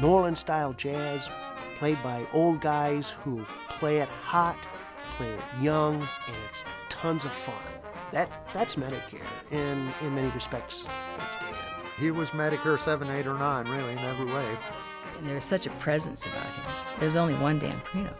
New Orleans style jazz played by old guys who play it hot, play it young, and it's tons of fun. That that's Medicare, and in many respects, it's Dan. He was Medicare 7, 8, or 9, really, in every way. And there's such a presence about him. There's only one Dan Perrino.